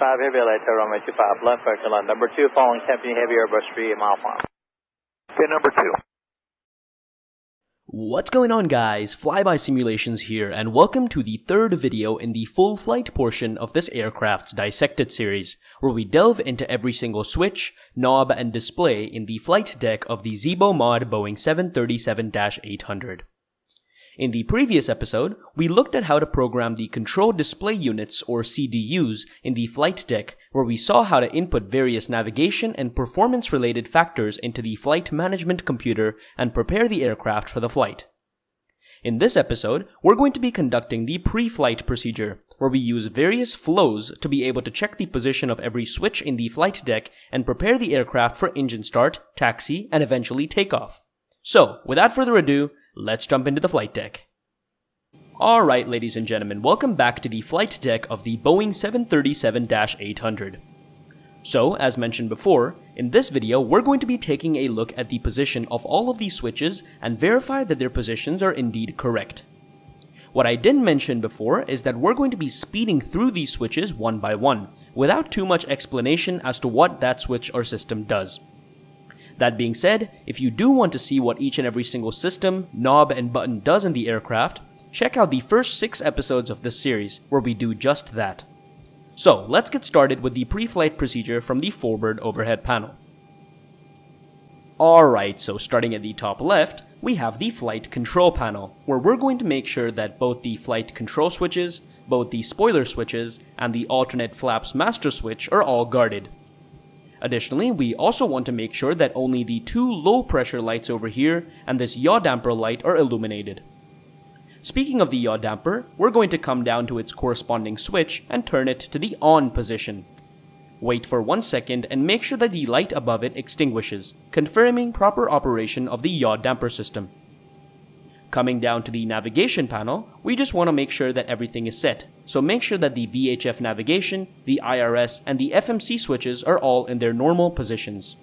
Heavy Later, runway 25 left, correction line number 2, following Tempe Heavy Airbus 3 mile farm. Okay, number 2. What's going on guys, Flyby Simulations here and welcome to the third video in the full flight portion of this Aircrafts Dissected series, where we delve into every single switch, knob, and display in the flight deck of the Zibo Mod Boeing 737-800. In the previous episode, we looked at how to program the Control Display Units or CDUs in the flight deck, where we saw how to input various navigation and performance related factors into the flight management computer and prepare the aircraft for the flight. In this episode, we're going to be conducting the pre-flight procedure, where we use various flows to be able to check the position of every switch in the flight deck and prepare the aircraft for engine start, taxi, and eventually takeoff. So, without further ado, let's jump into the flight deck. Alright ladies and gentlemen, welcome back to the flight deck of the Boeing 737-800. So, as mentioned before, in this video we're going to be taking a look at the position of all of these switches and verify that their positions are indeed correct. What I didn't mention before is that we're going to be speeding through these switches one by one, without too much explanation as to what that switch or system does. That being said, if you do want to see what each and every single system, knob, and button does in the aircraft, check out the first 6 episodes of this series, where we do just that. So, let's get started with the pre-flight procedure from the forward overhead panel. Alright, so starting at the top left, we have the flight control panel, where we're going to make sure that both the flight control switches, both the spoiler switches, and the alternate flaps master switch are all guarded. Additionally, we also want to make sure that only the two low pressure lights over here and this yaw damper light are illuminated. Speaking of the yaw damper, we're going to come down to its corresponding switch and turn it to the on position. Wait for one second and make sure that the light above it extinguishes, confirming proper operation of the yaw damper system. Coming down to the navigation panel, we just want to make sure that everything is set, so make sure that the VHF navigation, the IRS, and the FMC switches are all in their normal positions.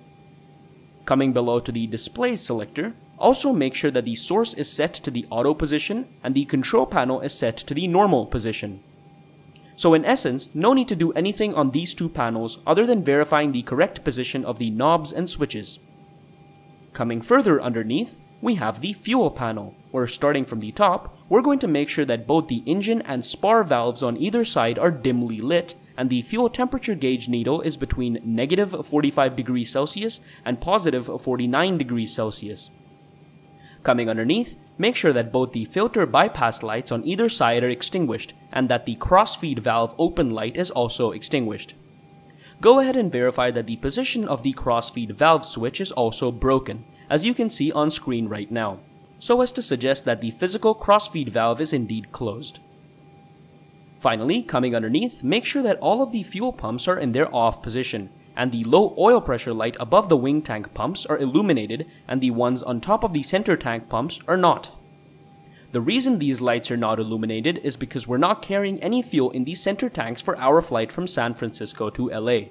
Coming below to the display selector, also make sure that the source is set to the auto position and the control panel is set to the normal position. So in essence, no need to do anything on these two panels other than verifying the correct position of the knobs and switches. Coming further underneath, we have the fuel panel, where starting from the top, we're going to make sure that both the engine and spar valves on either side are dimly lit, and the fuel temperature gauge needle is between negative 45 degrees Celsius and positive 49 degrees Celsius. Coming underneath, make sure that both the filter bypass lights on either side are extinguished, and that the crossfeed valve open light is also extinguished. Go ahead and verify that the position of the crossfeed valve switch is also broken, as you can see on screen right now, so as to suggest that the physical crossfeed valve is indeed closed. Finally, coming underneath, make sure that all of the fuel pumps are in their off position, and the low oil pressure light above the wing tank pumps are illuminated and the ones on top of the center tank pumps are not. The reason these lights are not illuminated is because we're not carrying any fuel in these center tanks for our flight from San Francisco to LA.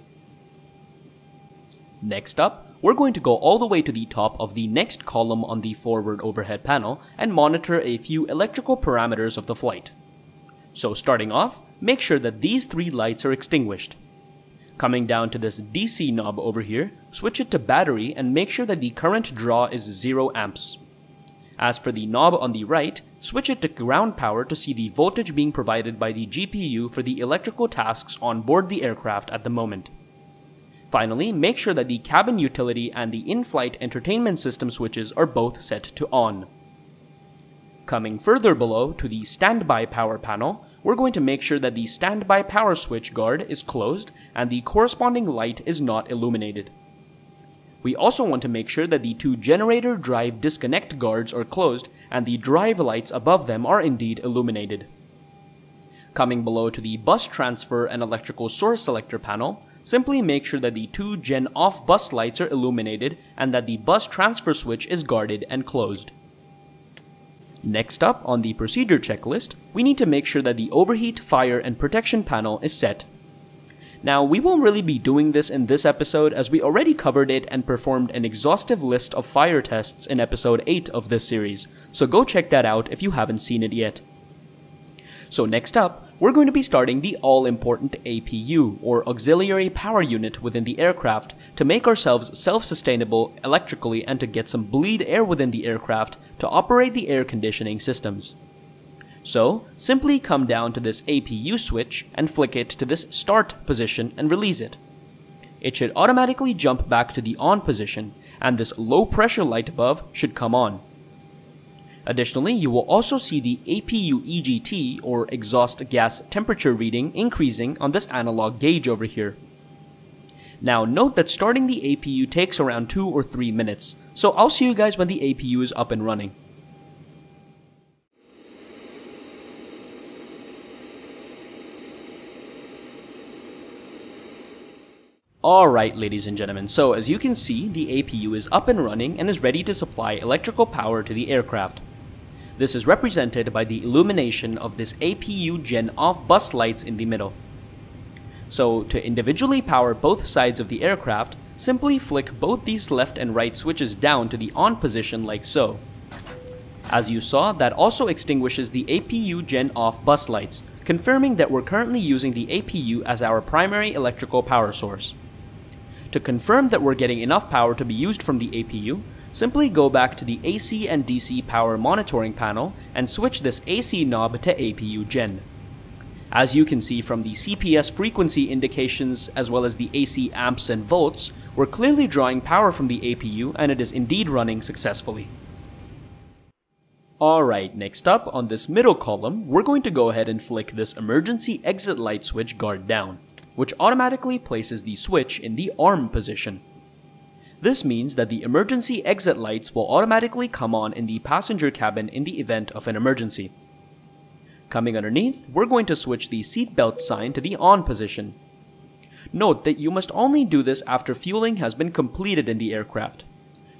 Next up, we're going to go all the way to the top of the next column on the forward overhead panel and monitor a few electrical parameters of the flight. So starting off, make sure that these three lights are extinguished. Coming down to this DC knob over here, switch it to battery and make sure that the current draw is 0 amps. As for the knob on the right, switch it to ground power to see the voltage being provided by the GPU for the electrical tasks on board the aircraft at the moment. Finally, make sure that the cabin utility and the in-flight entertainment system switches are both set to on. Coming further below to the standby power panel, we're going to make sure that the standby power switch guard is closed and the corresponding light is not illuminated. We also want to make sure that the two generator drive disconnect guards are closed and the drive lights above them are indeed illuminated. Coming below to the bus transfer and electrical source selector panel, Simply make sure that the two gen off bus lights are illuminated and that the bus transfer switch is guarded and closed. Next up on the procedure checklist, we need to make sure that the overheat, fire, and protection panel is set. Now, we won't really be doing this in this episode as we already covered it and performed an exhaustive list of fire tests in episode 8 of this series, so go check that out if you haven't seen it yet. So next up, we're going to be starting the all-important APU, or Auxiliary Power Unit within the aircraft, to make ourselves self-sustainable electrically and to get some bleed air within the aircraft to operate the air conditioning systems. So, simply come down to this APU switch and flick it to this start position and release it. It should automatically jump back to the on position, and this low pressure light above should come on. Additionally, you will also see the APU EGT or exhaust gas temperature reading increasing on this analog gauge over here. Now note that starting the APU takes around 2 or 3 minutes, so I'll see you guys when the APU is up and running. Alright ladies and gentlemen, so as you can see, the APU is up and running and is ready to supply electrical power to the aircraft. This is represented by the illumination of this APU Gen off bus lights in the middle. So to individually power both sides of the aircraft, simply flick both these left and right switches down to the on position like so. As you saw, that also extinguishes the APU Gen off bus lights, confirming that we're currently using the APU as our primary electrical power source. To confirm that we're getting enough power to be used from the APU, simply go back to the AC and DC power monitoring panel and switch this AC knob to APU Gen. As you can see from the CPS frequency indications as well as the AC amps and volts, we're clearly drawing power from the APU and it is indeed running successfully. Alright, next up, on this middle column, we're going to go ahead and flick this emergency exit light switch guard down, which automatically places the switch in the arm position. This means that the emergency exit lights will automatically come on in the passenger cabin in the event of an emergency. Coming underneath, we're going to switch the seatbelt sign to the on position. Note that you must only do this after fueling has been completed in the aircraft.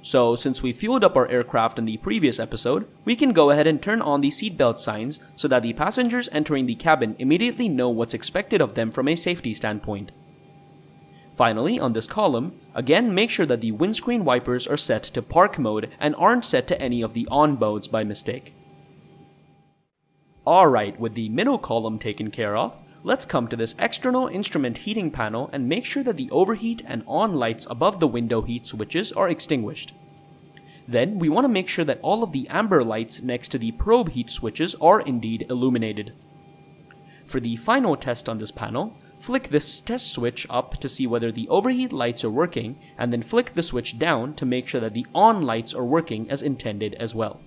So since we fueled up our aircraft in the previous episode, we can go ahead and turn on the seatbelt signs so that the passengers entering the cabin immediately know what's expected of them from a safety standpoint. Finally, on this column, again make sure that the windscreen wipers are set to park mode and aren't set to any of the on modes by mistake. Alright, with the middle column taken care of, let's come to this external instrument heating panel and make sure that the overheat and on lights above the window heat switches are extinguished. Then, we want to make sure that all of the amber lights next to the probe heat switches are indeed illuminated. For the final test on this panel, Flick this test switch up to see whether the overheat lights are working, and then flick the switch down to make sure that the on lights are working as intended as well.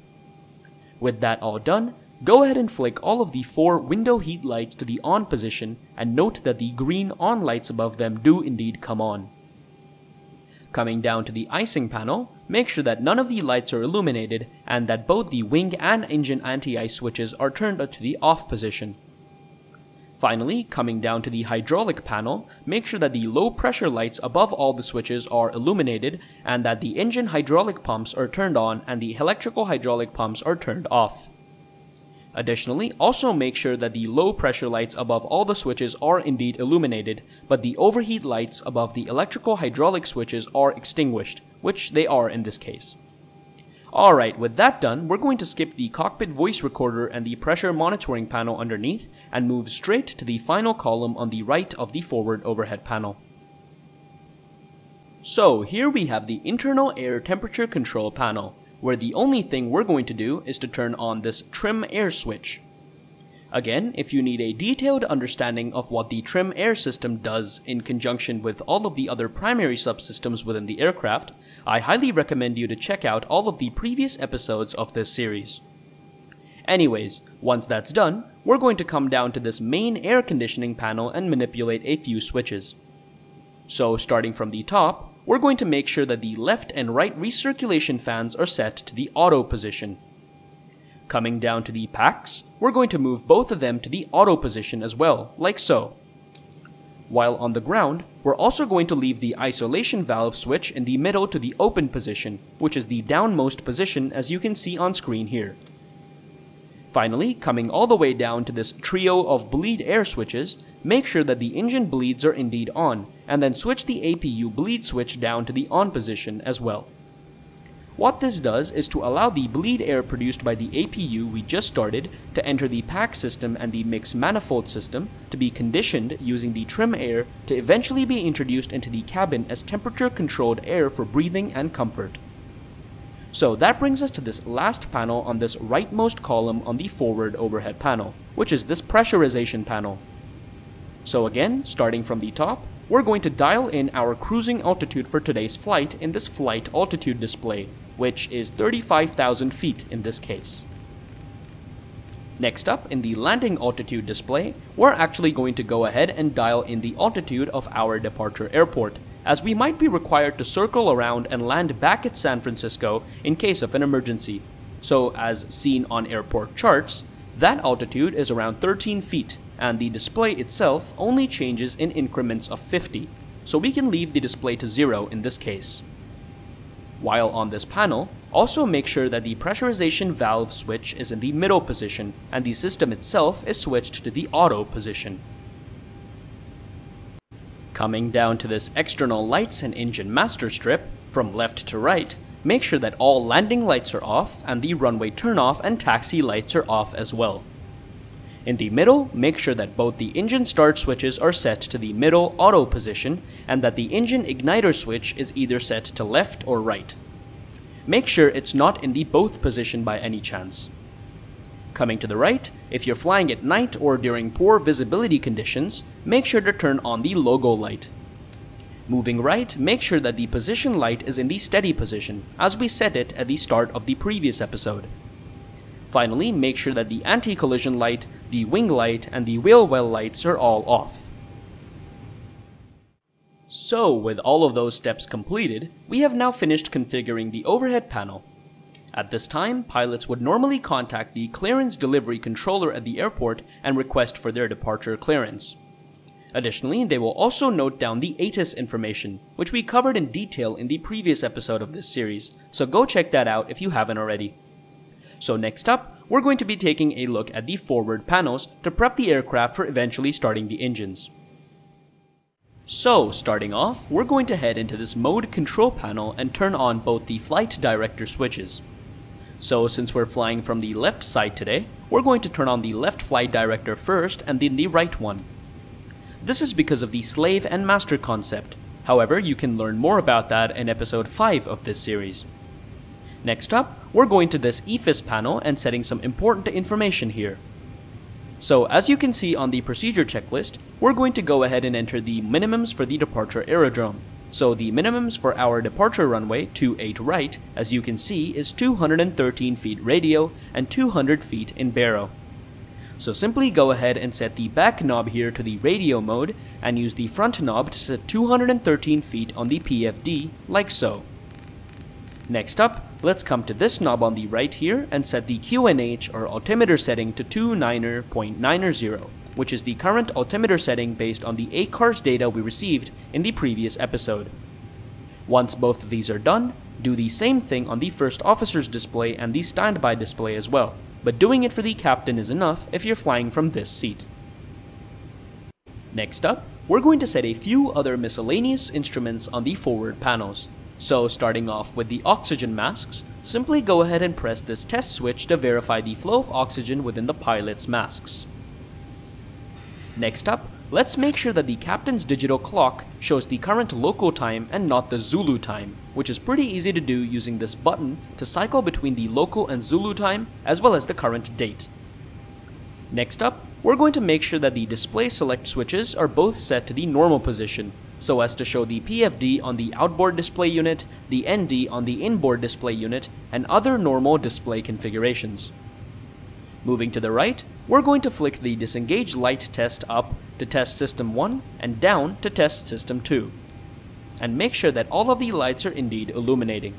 With that all done, go ahead and flick all of the four window heat lights to the on position and note that the green on lights above them do indeed come on. Coming down to the icing panel, make sure that none of the lights are illuminated and that both the wing and engine anti-ice switches are turned to the off position. Finally, coming down to the hydraulic panel, make sure that the low pressure lights above all the switches are illuminated and that the engine hydraulic pumps are turned on and the electrical hydraulic pumps are turned off. Additionally, also make sure that the low pressure lights above all the switches are indeed illuminated, but the overheat lights above the electrical hydraulic switches are extinguished, which they are in this case. Alright, with that done, we're going to skip the cockpit voice recorder and the pressure monitoring panel underneath and move straight to the final column on the right of the forward overhead panel. So here we have the internal air temperature control panel, where the only thing we're going to do is to turn on this trim air switch. Again, if you need a detailed understanding of what the trim air system does in conjunction with all of the other primary subsystems within the aircraft, I highly recommend you to check out all of the previous episodes of this series. Anyways, once that's done, we're going to come down to this main air conditioning panel and manipulate a few switches. So starting from the top, we're going to make sure that the left and right recirculation fans are set to the auto position. Coming down to the packs, we're going to move both of them to the auto position as well, like so. While on the ground, we're also going to leave the isolation valve switch in the middle to the open position, which is the downmost position as you can see on screen here. Finally, coming all the way down to this trio of bleed air switches, make sure that the engine bleeds are indeed on, and then switch the APU bleed switch down to the on position as well. What this does is to allow the bleed air produced by the APU we just started to enter the pack system and the mix manifold system to be conditioned using the trim air to eventually be introduced into the cabin as temperature controlled air for breathing and comfort. So that brings us to this last panel on this rightmost column on the forward overhead panel, which is this pressurization panel. So again, starting from the top, we're going to dial in our cruising altitude for today's flight in this flight altitude display, which is 35,000 feet in this case. Next up, in the landing altitude display, we're actually going to go ahead and dial in the altitude of our departure airport, as we might be required to circle around and land back at San Francisco in case of an emergency. So as seen on airport charts, that altitude is around 13 feet, and the display itself only changes in increments of 50, so we can leave the display to 0 in this case. While on this panel, also make sure that the pressurization valve switch is in the middle position and the system itself is switched to the auto position. Coming down to this external lights and engine master strip, from left to right, make sure that all landing lights are off and the runway turnoff and taxi lights are off as well. In the middle, make sure that both the engine start switches are set to the middle auto position and that the engine igniter switch is either set to left or right. Make sure it's not in the both position by any chance. Coming to the right, if you're flying at night or during poor visibility conditions, make sure to turn on the logo light. Moving right, make sure that the position light is in the steady position, as we set it at the start of the previous episode. Finally, make sure that the anti-collision light, the wing light, and the wheel well lights are all off. So, with all of those steps completed, we have now finished configuring the overhead panel at this time, pilots would normally contact the clearance delivery controller at the airport and request for their departure clearance. Additionally, they will also note down the ATIS information, which we covered in detail in the previous episode of this series, so go check that out if you haven't already. So next up, we're going to be taking a look at the forward panels to prep the aircraft for eventually starting the engines. So, starting off, we're going to head into this mode control panel and turn on both the flight director switches. So since we're flying from the left side today, we're going to turn on the left flight director first and then the right one. This is because of the slave and master concept, however you can learn more about that in episode 5 of this series. Next up, we're going to this EFIS panel and setting some important information here. So as you can see on the procedure checklist, we're going to go ahead and enter the minimums for the departure aerodrome. So the minimums for our departure runway 28 right, as you can see, is 213 feet radio and 200 feet in baro. So simply go ahead and set the back knob here to the radio mode and use the front knob to set 213 feet on the PFD, like so. Next up, let's come to this knob on the right here and set the QNH or altimeter setting to 29.90 which is the current altimeter setting based on the ACARS data we received in the previous episode. Once both of these are done, do the same thing on the first officer's display and the standby display as well, but doing it for the captain is enough if you're flying from this seat. Next up, we're going to set a few other miscellaneous instruments on the forward panels. So starting off with the oxygen masks, simply go ahead and press this test switch to verify the flow of oxygen within the pilot's masks. Next up, let's make sure that the captain's digital clock shows the current local time and not the Zulu time, which is pretty easy to do using this button to cycle between the local and Zulu time as well as the current date. Next up, we're going to make sure that the display select switches are both set to the normal position, so as to show the PFD on the outboard display unit, the ND on the inboard display unit, and other normal display configurations. Moving to the right, we're going to flick the disengage light test up to test system 1 and down to test system 2. And make sure that all of the lights are indeed illuminating.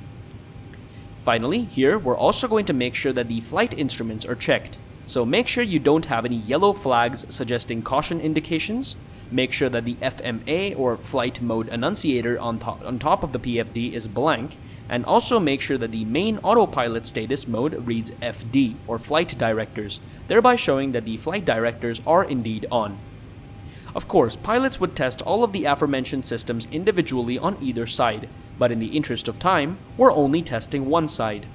Finally, here we're also going to make sure that the flight instruments are checked. So make sure you don't have any yellow flags suggesting caution indications. Make sure that the FMA or flight mode annunciator on, to on top of the PFD is blank and also make sure that the main autopilot status mode reads FD or flight directors, thereby showing that the flight directors are indeed on. Of course, pilots would test all of the aforementioned systems individually on either side, but in the interest of time, we're only testing one side.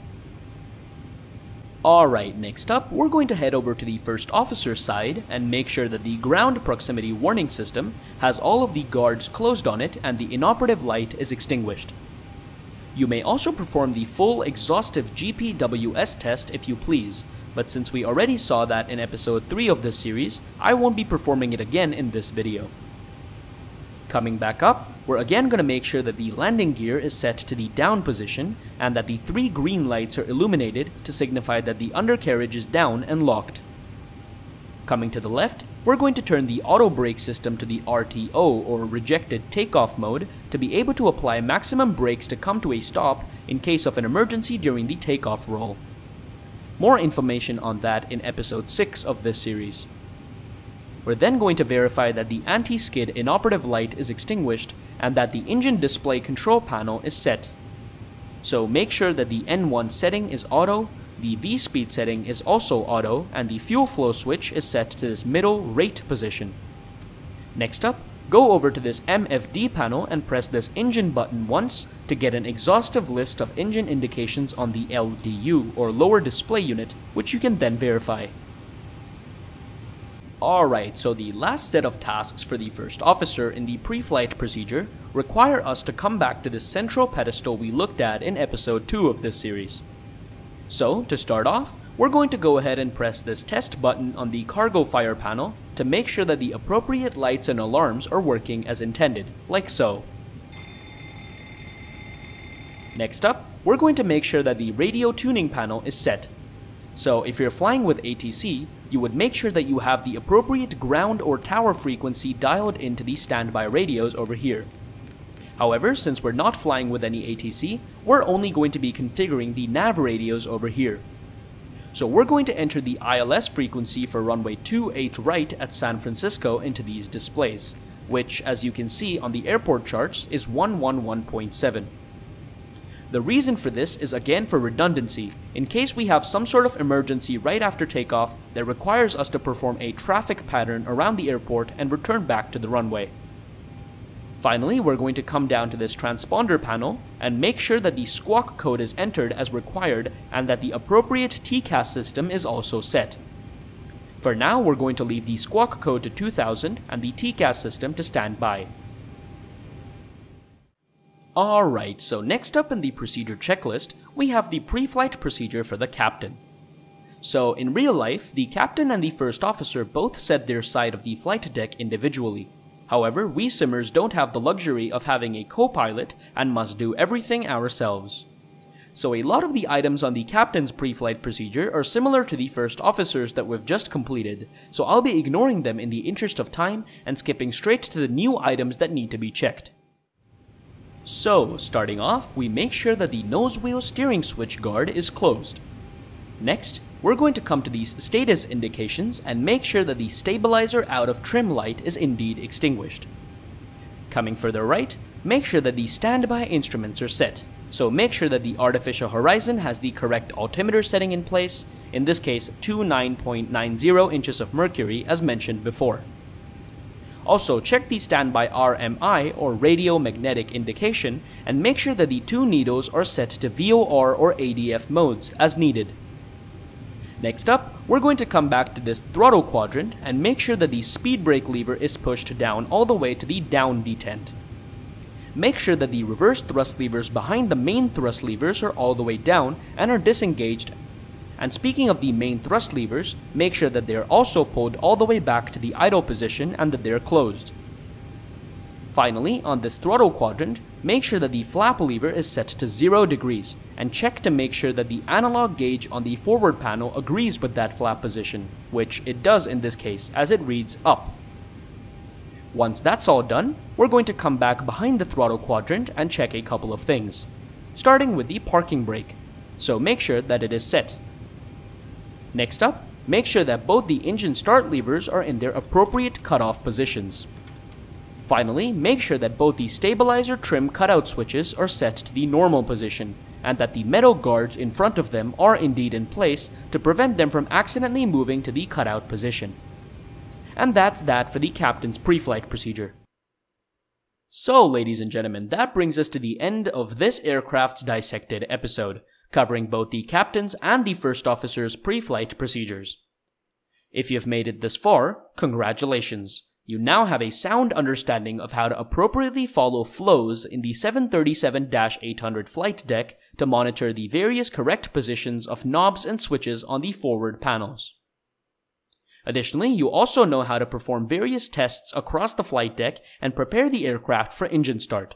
Alright, next up, we're going to head over to the first officer's side and make sure that the ground proximity warning system has all of the guards closed on it and the inoperative light is extinguished. You may also perform the full exhaustive GPWS test if you please, but since we already saw that in episode 3 of this series, I won't be performing it again in this video. Coming back up, we're again going to make sure that the landing gear is set to the down position and that the three green lights are illuminated to signify that the undercarriage is down and locked. Coming to the left, we're going to turn the auto brake system to the RTO or rejected takeoff mode to be able to apply maximum brakes to come to a stop in case of an emergency during the takeoff roll. More information on that in episode 6 of this series. We're then going to verify that the anti-skid inoperative light is extinguished and that the engine display control panel is set. So make sure that the N1 setting is auto, the V-speed setting is also auto, and the fuel flow switch is set to this middle rate position. Next up, go over to this MFD panel and press this engine button once to get an exhaustive list of engine indications on the LDU or lower display unit, which you can then verify. Alright, so the last set of tasks for the first officer in the pre-flight procedure require us to come back to the central pedestal we looked at in episode 2 of this series. So, to start off, we're going to go ahead and press this test button on the cargo fire panel to make sure that the appropriate lights and alarms are working as intended, like so. Next up, we're going to make sure that the radio tuning panel is set. So if you're flying with ATC, you would make sure that you have the appropriate ground or tower frequency dialed into the standby radios over here. However, since we're not flying with any ATC, we're only going to be configuring the nav radios over here. So we're going to enter the ILS frequency for runway 28 right at San Francisco into these displays, which as you can see on the airport charts is 111.7. The reason for this is again for redundancy, in case we have some sort of emergency right after takeoff that requires us to perform a traffic pattern around the airport and return back to the runway. Finally, we're going to come down to this transponder panel and make sure that the squawk code is entered as required and that the appropriate TCAS system is also set. For now, we're going to leave the squawk code to 2000 and the TCAS system to stand by. Alright, so next up in the procedure checklist, we have the pre-flight procedure for the captain. So in real life, the captain and the first officer both set their side of the flight deck individually. However, we simmers don't have the luxury of having a co-pilot and must do everything ourselves. So a lot of the items on the captain's pre-flight procedure are similar to the first officer's that we've just completed, so I'll be ignoring them in the interest of time and skipping straight to the new items that need to be checked. So, starting off, we make sure that the nose wheel steering switch guard is closed. Next, we're going to come to these status indications and make sure that the stabilizer out of trim light is indeed extinguished. Coming further right, make sure that the standby instruments are set. So make sure that the artificial horizon has the correct altimeter setting in place, in this case 29.90 inches of mercury as mentioned before. Also, check the standby RMI or radio magnetic indication and make sure that the two needles are set to VOR or ADF modes as needed. Next up, we're going to come back to this throttle quadrant and make sure that the speed brake lever is pushed down all the way to the down detent. Make sure that the reverse thrust levers behind the main thrust levers are all the way down and are disengaged and speaking of the main thrust levers, make sure that they are also pulled all the way back to the idle position and that they are closed. Finally, on this throttle quadrant, make sure that the flap lever is set to 0 degrees, and check to make sure that the analog gauge on the forward panel agrees with that flap position, which it does in this case as it reads up. Once that's all done, we're going to come back behind the throttle quadrant and check a couple of things. Starting with the parking brake, so make sure that it is set. Next up, make sure that both the engine start levers are in their appropriate cutoff positions. Finally, make sure that both the stabilizer trim cutout switches are set to the normal position, and that the metal guards in front of them are indeed in place to prevent them from accidentally moving to the cutout position. And that's that for the captain's pre-flight procedure. So, ladies and gentlemen, that brings us to the end of this Aircrafts Dissected episode, covering both the captain's and the first officer's pre-flight procedures. If you've made it this far, congratulations. You now have a sound understanding of how to appropriately follow flows in the 737-800 flight deck to monitor the various correct positions of knobs and switches on the forward panels. Additionally, you also know how to perform various tests across the flight deck and prepare the aircraft for engine start.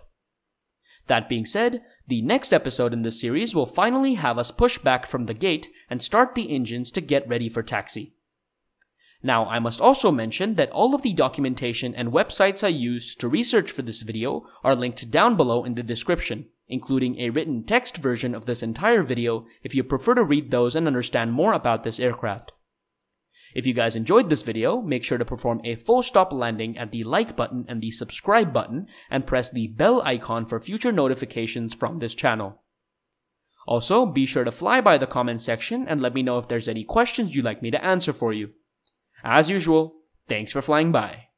That being said, the next episode in this series will finally have us push back from the gate and start the engines to get ready for taxi. Now, I must also mention that all of the documentation and websites I used to research for this video are linked down below in the description, including a written text version of this entire video if you prefer to read those and understand more about this aircraft. If you guys enjoyed this video, make sure to perform a full stop landing at the like button and the subscribe button and press the bell icon for future notifications from this channel. Also, be sure to fly by the comment section and let me know if there's any questions you'd like me to answer for you. As usual, thanks for flying by.